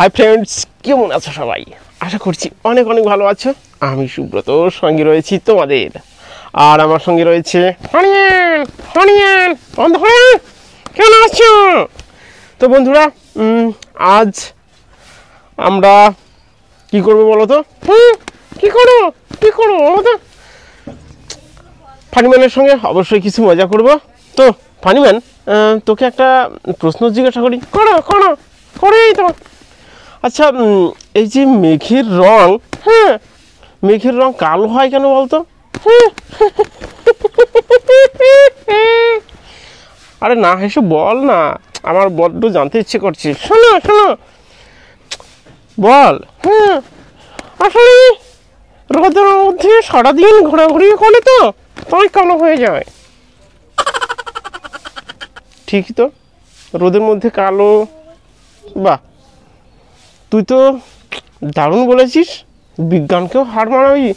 Hi friends কেমন আছো সবাই? আশা করছি অনেক অনেক ভালো আছো। আমি সুব্রত, সঙ্গে রয়েছি তোমাদের। আর আমার সঙ্গে রয়েছে হরিয়ান বন্ধু কেমন আছো? তো বন্ধুরা আজ আমরা কি করব বলো তো? কি করো কি করব বলো তো? ফানিম্যানের সঙ্গে অবশ্যই কিছু মজা করব। তো, ফানিম্যান তোকে একটা প্রশ্ন জিজ্ঞাসা করি। করো করো, করেই তো। আচ্ছা এই যে মেঘের রং হ্যাঁ মেঘের রং কালো হয় কেন বলতো। আরে না হেসে বল না, আমার বড্ড জানতে ইচ্ছে করছে। শোনো শোনো, বল। হ্যাঁ আসলে রোদের মধ্যে সারাদিন ঘোরাঘুরি করে তো তাই কালো হয়ে যায়। ঠিকই তো, রোদের মধ্যে কালো, বাহ তুই তো দারুণ বলেছিস বিজ্ঞানকেও হার মানাবি।